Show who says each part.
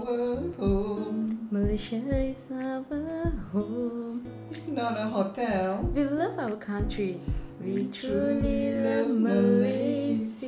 Speaker 1: our home. Malaysia is our home.
Speaker 2: It's not a hotel.
Speaker 1: We love our country. We
Speaker 2: truly love Malaysia.